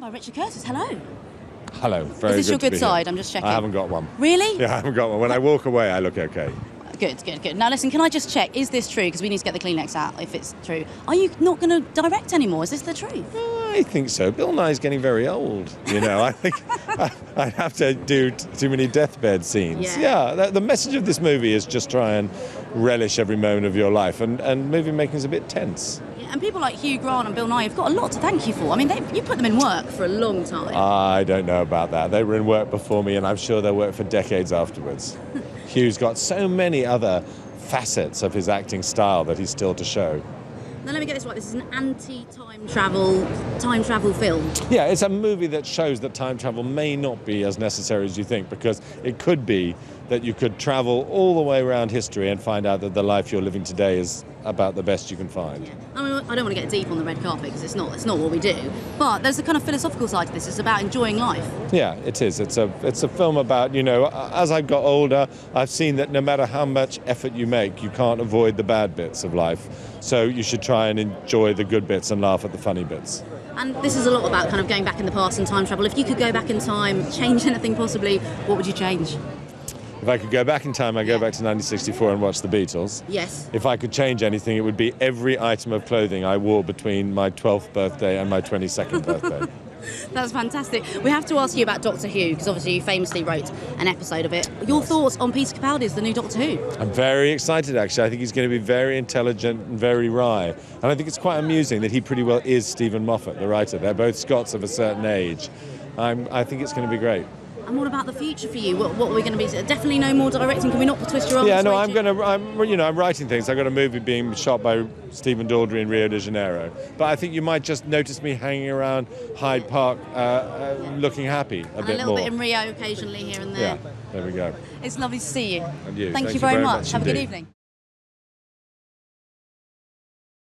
By Richard Curtis. Hello. Hello. Very Is this good your good here. side? I'm just checking. I haven't got one. Really? Yeah, I haven't got one. When I walk away, I look okay. Good, good, good. Now listen, can I just check? Is this true? Because we need to get the Kleenex out if it's true. Are you not going to direct anymore? Is this the truth? Uh, I think so. Bill Nighy's getting very old. You know, I think I, I'd have to do t- too many deathbed scenes. Yeah. the, the message of this movie is just try and relish every moment of your life, and, and movie making is a bit tense. Yeah, And people like Hugh Grant and Bill Nighy have got a lot to thank you for. I mean, they, you put them in work for a long time. I don't know about that. They were in work before me, and I'm sure they'll work for decades afterwards. Hugh's got so many other facets of his acting style that he's still to show. now let me get this right. This is an anti-time travel, time travel film. Yeah, it's a movie that shows that time travel may not be as necessary as you think because it could be that you could travel all the way around history and find out that the life you're living today is about the best you can find. I mean, I don't want to get deep on the red carpet because it's not, it's not what we do. But there's a kind of philosophical side to this. It's about enjoying life. Yeah, it is. It's a it's a film about, you know, as I've got older, I've seen that no matter how much effort you make, you can't avoid the bad bits of life. So you should try and enjoy the good bits and laugh at the funny bits. And this is a lot about kind of going back in the past and time travel. If you could go back in time, change anything possibly, what would you change? If I could go back in time, I'd go back to 1964 and watch the Beatles. Yes. If I could change anything, it would be every item of clothing I wore between my 12th birthday and my 22nd birthday. That's fantastic. We have to ask you about Doctor Who because obviously you famously wrote an episode of it. Your thoughts on Peter Capaldi as the new Doctor Who? I'm very excited, actually. I think he's going to be very intelligent and very wry. And I think it's quite amusing that he pretty well is Steven Moffat, the writer. They're both Scots of a certain age. I'm, I think it's going to be great. And what about the future for you? What, what are we going to be? Definitely no more directing. Can we not twist your arm? Yeah, no, I'm going to, I'm, you know, I'm writing things. I've got a movie being shot by Stephen Daldry in Rio de Janeiro. But I think you might just notice me hanging around Hyde Park uh, uh, looking happy a And bit a little more. bit in Rio occasionally here and there. yeah, there we go. It's lovely to see you. And you. Thank Thank you very, much. much Have a good evening.